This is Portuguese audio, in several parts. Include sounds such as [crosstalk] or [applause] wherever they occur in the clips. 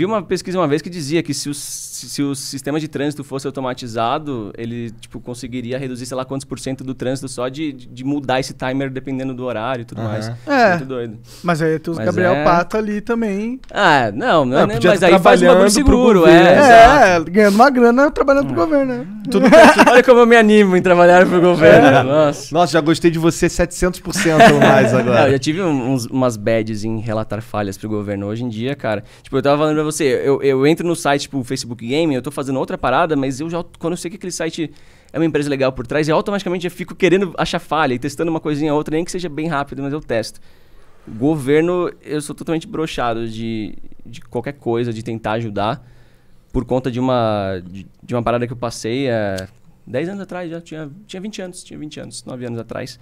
Vi uma pesquisa uma vez que dizia que se o, se o sistema de trânsito fosse automatizado, ele tipo, conseguiria reduzir, sei lá, quantos por cento do trânsito só de, de mudar esse timer dependendo do horário e tudo Aham. mais. É. Muito doido. Mas aí tem os Mas Gabriel é- Pato ali também. Ah, não, não, Não, é nem- podia mas aí faz um bagulho seguro, é. É, ganhando uma grana trabalhando pro governo, né? Tudo [laughs] Olha como eu me animo em trabalhar pro governo. Nossa. Nossa, já gostei de você 700% ou mais [laughs] Não, agora. eu já tive uns, umas bads em relatar falhas pro governo. Hoje em dia, cara, tipo, eu tava falando pra você, eu, eu entro no site, tipo, Facebook Game, eu tô fazendo outra parada, mas eu já, quando eu sei que aquele site é uma empresa legal por trás, eu automaticamente já fico querendo achar falha e testando uma coisinha ou outra, nem que seja bem rápido, mas eu testo. Governo, eu sou totalmente brochado de, de qualquer coisa, de tentar ajudar, por conta de uma, de, de uma parada que eu passei há 10 anos atrás, já tinha, tinha 20 anos, tinha 20 anos, 9 anos atrás.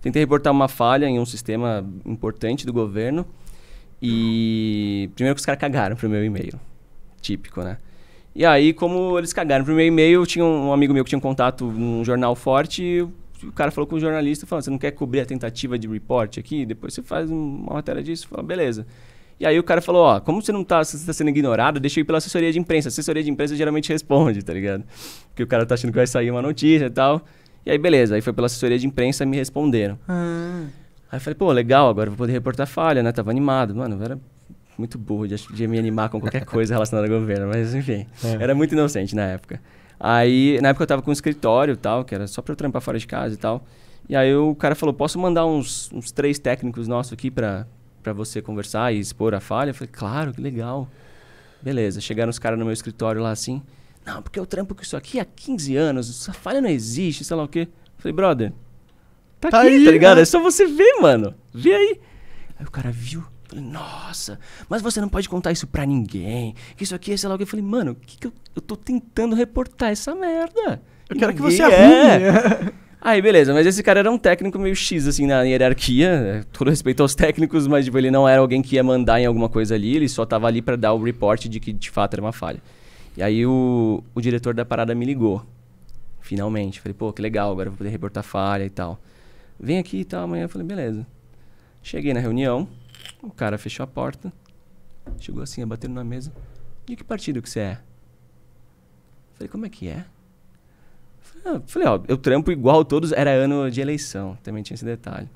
Tentei reportar uma falha em um sistema importante do governo e primeiro que os caras cagaram pro meu e-mail. Típico, né? E aí, como eles cagaram pro meu e-mail, tinha um amigo meu que tinha um contato num jornal forte e o cara falou com o jornalista, falando, você não quer cobrir a tentativa de report aqui? Depois você faz um- uma matéria disso. Falou, beleza. E aí o cara falou, ó, como você não tá, você tá sendo ignorado, deixa eu ir pela assessoria de imprensa. A assessoria de imprensa geralmente responde, tá ligado? Porque o cara tá achando que vai sair uma notícia e tal. E aí, beleza. Aí foi pela assessoria de imprensa e me responderam. Ah, Aí eu falei, pô, legal, agora eu vou poder reportar falha, né? Tava animado. Mano, eu era muito burro de, de me animar com qualquer [laughs] coisa relacionada ao governo, mas enfim. Era muito inocente na época. Aí, na época eu tava com um escritório e tal, que era só pra eu trampar fora de casa e tal. E aí o cara falou, posso mandar uns, uns três técnicos nossos aqui pra, pra você conversar e expor a falha? Eu falei, claro, que legal. Beleza, chegaram os caras no meu escritório lá assim. Não, porque eu trampo com isso aqui há 15 anos, essa falha não existe, sei lá o quê. Eu falei, brother, tá, Tá aqui, aí, tá ligado? né? É só você ver, mano. Vê aí. Aí o cara viu. Falei, nossa, mas você não pode contar isso pra ninguém. Que isso aqui é sei lá o que. Eu falei, mano, que que eu, eu tô tentando reportar essa merda. eu quero que você é. arrume. Aí, beleza, mas esse cara era um técnico meio X, assim, na hierarquia. é, Todo respeito aos técnicos, mas tipo, ele não era alguém que ia mandar em alguma coisa ali, ele só tava ali pra dar o report de que de fato era uma falha. E aí o, o diretor da parada me ligou. Finalmente. Falei, pô, que legal, agora eu vou poder reportar falha e tal. Vem aqui e tal, amanhã. Eu falei, beleza. Cheguei na reunião, o cara fechou a porta, chegou assim, batendo na mesa. De que partido que você é? Falei, como é que é? Falei, ah, falei, ó, eu trampo igual todos. Era ano de eleição, também tinha esse detalhe.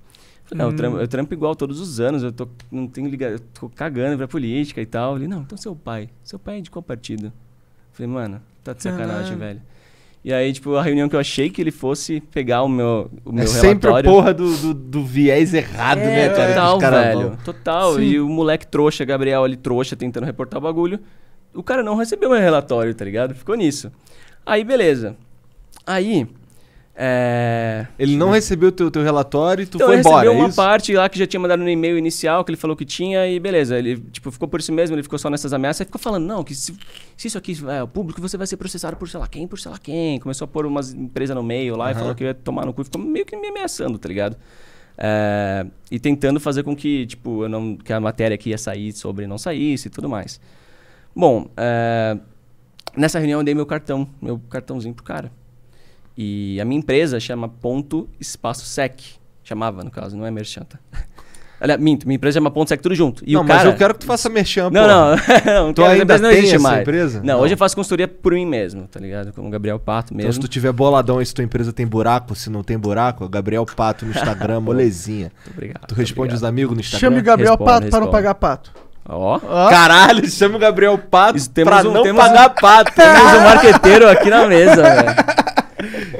Falei, não, eu trampo, eu trampo igual todos os anos, eu tô, não tenho ligado, eu tô cagando pra política e tal. Ele, não, então seu pai. Seu pai é de qual partido? Falei, mano, tá de sacanagem, velho. E aí, tipo, a reunião que eu achei que ele fosse pegar o meu, o meu É sempre a relatório. porra do, do, do viés errado, né, É, cara? que os total, caras velho. Total. Sim. E o moleque trouxa, Gabriel ali trouxa, tentando reportar o bagulho. O cara não recebeu meu relatório, tá ligado? Ficou nisso. Aí, beleza. Aí, é... Ele não recebeu o teu, teu relatório e tu Então, foi ele embora, recebeu é uma parte lá que já tinha mandado no e-mail inicial, que ele falou que tinha, e beleza. Ele, tipo, ficou por si mesmo, ele ficou só nessas ameaças. Aí ficou falando, não, que se, se isso aqui é o público, você vai ser processado por sei lá quem, por sei lá quem. Começou a pôr umas empresas no meio lá e Aham. falou que ia tomar no cu. Ficou meio que me ameaçando, tá ligado? É, e tentando fazer com que, tipo, eu não, que a matéria que ia sair sobre não saísse e tudo mais. Bom, é, nessa reunião eu dei meu cartão, meu cartãozinho pro cara. E a minha empresa chama Ponto Espaço Sec. Chamava, no caso, não é merchan, tá? [laughs] Aliás, minto, minha empresa chama Ponto Sec tudo junto. E não, o mas cara... eu quero que tu faça merchan, Não, pô. não, [laughs] não. Tu ainda empresa não tem existe essa mais. empresa? Não, Não. hoje eu faço consultoria por mim mesmo, tá ligado? Com o Gabriel Pato Então, mesmo. se tu tiver boladão e se tua empresa tem buraco, se não tem buraco, é o Gabriel Pato no Instagram, [laughs] molezinha. Muito obrigado. Tu responde os obrigado. amigos no Instagram? Chame o Gabriel Responde, Pato para não responde. pagar pato. Ó. Ó, Caralho, chama o Gabriel Pato Isso, temos pra um- não temos pagar um- pato. Temos um marqueteiro aqui na mesa, velho.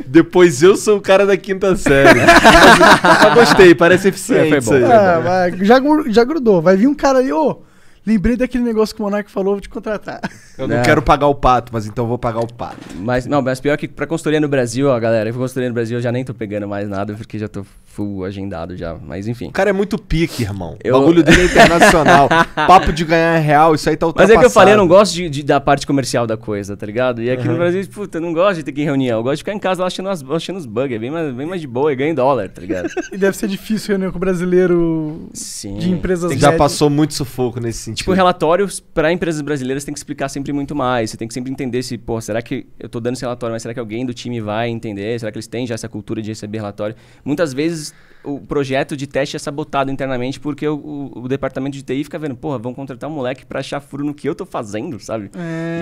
Depois eu sou o cara da quinta série. mas, mas gostei, parece eficiente isso foi bom. aí. ah, já, já grudou. Vai vir um cara aí, ô. lembrei daquele negócio que o Monark falou, vou te contratar. Eu não É. quero pagar o pato, mas então eu vou pagar o pato. Mas, não, mas pior que pra consultoria no Brasil, ó, galera, pra consultoria no Brasil eu já nem tô pegando mais nada, porque já tô full agendado já. Mas enfim. O cara é muito pique, irmão. Eu- O bagulho dele é [laughs] internacional. Papo de ganhar real, isso aí tá Mas ultrapassado. é que eu falei, eu não gosto de, de- da parte comercial da coisa, tá ligado? E aqui no Brasil, puta, eu não gosto de ter que ir em reunião. Eu gosto de ficar em casa lá achando, as, achando os bugs. É bem mais, bem mais de boa e ganho dólar, tá ligado? [laughs] E deve ser difícil reunião com o brasileiro Sim. de empresas Já passou muito sufoco nesse sentido. Tipo, relatórios para empresas brasileiras tem que explicar sempre muito mais. Você tem que sempre entender se, pô, será que eu tô dando esse relatório, mas será que alguém do time vai entender? Será que eles têm já essa cultura de receber relatório? Muitas vezes o projeto de teste é sabotado internamente porque o, o- o departamento de TI fica vendo, porra, vão contratar um moleque pra achar furo no que eu tô fazendo, sabe?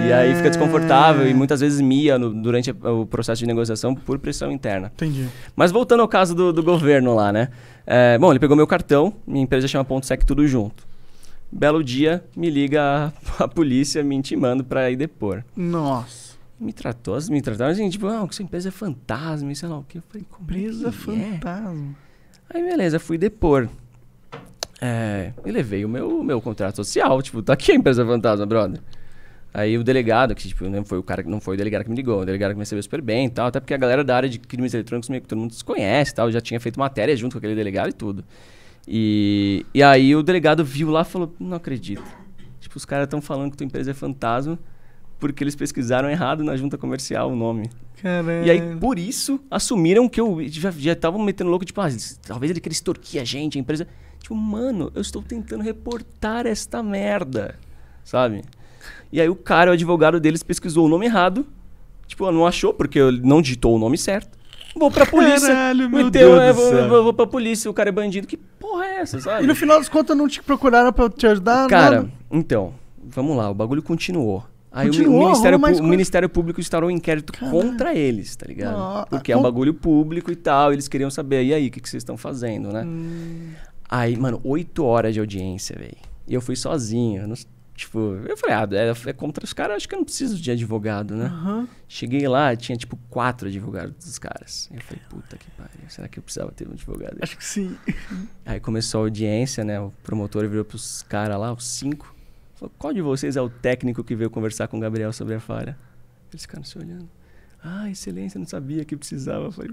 E aí fica desconfortável e muitas vezes mia no- durante o processo de negociação por pressão interna. Entendi. Mas voltando ao caso do, do governo lá, né? É, bom, ele pegou meu cartão, minha empresa chama Ponto Sec tudo junto. Belo dia, me liga a, [laughs] a polícia me intimando pra ir depor. Nossa. Me tratou, me trataram assim, tipo, ah, que sua empresa é fantasma, e sei lá o que. Eu falei, como é Empresa é? fantasma. Aí beleza, fui depor. É, e levei o meu, meu contrato social, tipo, tá aqui a empresa fantasma, brother. Aí o delegado, que tipo, não foi o cara, não foi o delegado que me ligou, o delegado que me recebeu super bem e tal, até porque a galera da área de crimes eletrônicos meio que todo mundo se conhece e tal, já tinha feito matéria junto com aquele delegado e tudo. E, e aí o delegado viu lá e falou, não acredito. Tipo, os caras estão falando que tua empresa é fantasma porque eles pesquisaram errado na junta comercial o nome. Caralho. E aí, por isso, assumiram que eu já já estavam metendo louco, tipo, ah, talvez ele queria extorquir a gente, a empresa. Tipo, mano, eu estou tentando reportar esta merda, sabe? E aí o cara, o advogado deles, pesquisou o nome errado. Tipo, não achou, porque ele não digitou o nome certo. Vou pra polícia. Caralho, meu meteu, Deus é, do vou, céu. vou, vou pra polícia, o cara é bandido. Que porra é essa, sabe? E no final das contas não te procuraram pra te ajudar? Cara, nada? então, vamos lá, o bagulho continuou. Aí Continuou? o, Ministério, o? Ministério Público instaurou um inquérito Caralho. contra eles, tá ligado? Ah, Porque ah, é um bagulho público e tal, eles queriam saber, e aí, o que, que vocês estão fazendo, né? Hum. Aí, mano, oito horas de audiência, velho. E eu fui sozinho. eu não- tipo, eu falei, ah, é, é contra os caras, acho que eu não preciso de advogado, né? Aham. Cheguei lá, tinha tipo quatro advogados dos caras. Eu falei, puta que pariu, será que eu precisava ter um advogado? Acho que sim. [laughs] Aí começou a audiência, né? O promotor virou pros caras lá, os cinco. Falou, qual de vocês é o técnico que veio conversar com o Gabriel sobre a falha? Eles ficaram se olhando. Ah, excelência, não sabia que precisava. Eu falei,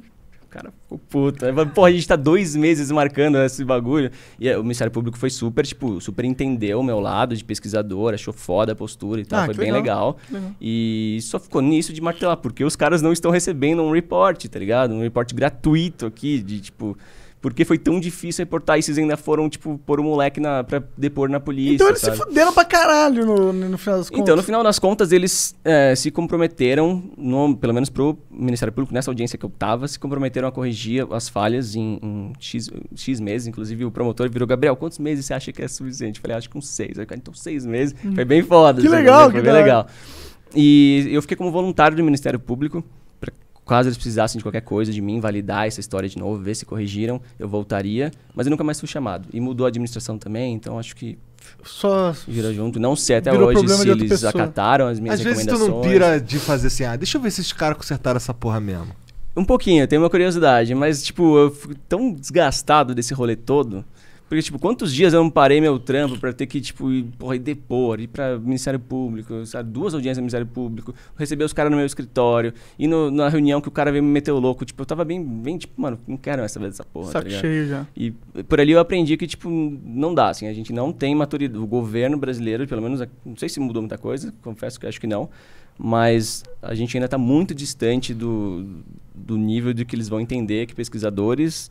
cara ficou puto. Aí, Porra, a gente tá dois meses marcando esse bagulho. E aí, o Ministério Público foi super, tipo, super entendeu o meu lado de pesquisador, achou foda a postura e tal. Ah, foi bem legal. Legal. E só ficou nisso de martelar, porque os caras não estão recebendo um report, tá ligado? Um report gratuito aqui, de tipo. Por que foi tão difícil reportar e vocês ainda foram, tipo, pôr o moleque na, pra depor na polícia? Então eles sabe? se fuderam pra caralho no, no final das contas. Então, no final das contas, eles eh, se comprometeram, no- pelo menos pro Ministério Público, nessa audiência que eu tava, se comprometeram a corrigir as falhas em, em X, X meses. Inclusive, o promotor virou, Gabriel, quantos meses você acha que é suficiente? Eu falei, acho que uns seis. Aí, então, seis meses. Foi bem foda. Hum. Que assim, legal, Foi que bem hora. legal. E eu fiquei como voluntário do Ministério Público, caso eles precisassem de qualquer coisa de mim, validar essa história de novo, ver se corrigiram, eu voltaria. Mas eu nunca mais fui chamado. E mudou a administração também, então acho que Só. Gira junto. Não sei até Virou hoje se eles pessoa. acataram as minhas Às vezes tu recomendações. não pira de fazer assim, ah, deixa eu ver se esses caras consertaram essa porra mesmo. Um pouquinho, eu tenho uma curiosidade, mas, tipo, eu fico tão desgastado desse rolê todo. Porque, tipo, quantos dias eu não parei meu trampo pra ter que, tipo, ir, porra, ir depor, ir pra Ministério Público, sabe? Duas audiências no Ministério Público, receber os caras no meu escritório, e no- na reunião que o cara veio me meter o louco. Tipo, eu tava bem, bem tipo, mano, não quero mais saber dessa porra, tá Saco ligado? cheio já. E por ali eu aprendi que, tipo, não dá, assim, a gente não tem maturidade. O governo brasileiro, pelo menos, não sei se mudou muita coisa, confesso que acho que não, mas a gente ainda está muito distante do, do nível de que eles vão entender que pesquisadores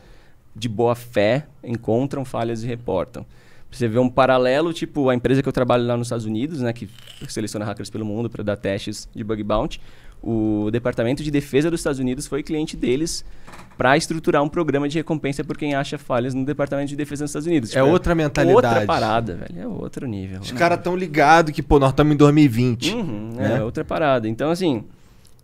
de boa fé encontram falhas e reportam. Pra Você vê um paralelo, tipo a empresa que eu trabalho lá nos Estados Unidos, né, que seleciona hackers pelo mundo para dar testes de bug bounty. O Departamento de Defesa dos Estados Unidos foi cliente deles para estruturar um programa de recompensa por quem acha falhas no Departamento de Defesa dos Estados Unidos. É Tipo, outra mentalidade. Outra parada, velho. É outro nível. Os caras tão ligados que, pô, nós estamos em 2020. Uhum, né? É outra parada. Então, assim,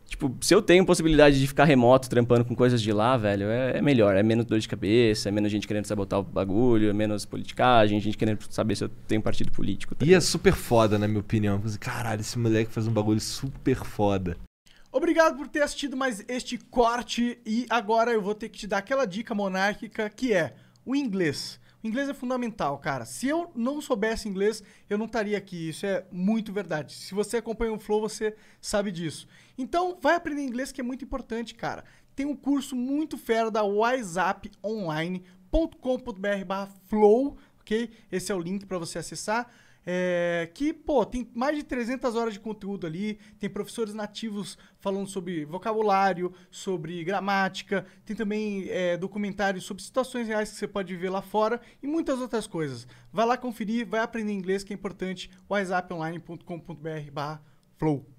tipo, se eu tenho possibilidade de ficar remoto, trampando com coisas de lá, velho, é, é melhor. É menos dor de cabeça, é menos gente querendo sabotar o bagulho, é menos politicagem, gente querendo saber se eu tenho partido político. tá E é super foda, na minha opinião. Assim, Caralho, esse moleque faz um bagulho super foda. Obrigado por ter assistido mais este corte e agora eu vou ter que te dar aquela dica monárquica que é o inglês. Inglês é fundamental, cara. Se eu não soubesse inglês, eu não estaria aqui. Isso é muito verdade. Se você acompanha o Flow, você sabe disso. Então, vai aprender inglês que é muito importante, cara. Tem um curso muito fera da whatsapponline.com.br flow, ok? Esse é o link para você acessar. É, que, pô, tem mais de 300 horas de conteúdo ali, tem professores nativos falando sobre vocabulário, sobre gramática, tem também é, documentários sobre situações reais que você pode viver lá fora e muitas outras coisas. Vai lá conferir, vai aprender inglês que é importante, whatsapponline.com.br flow.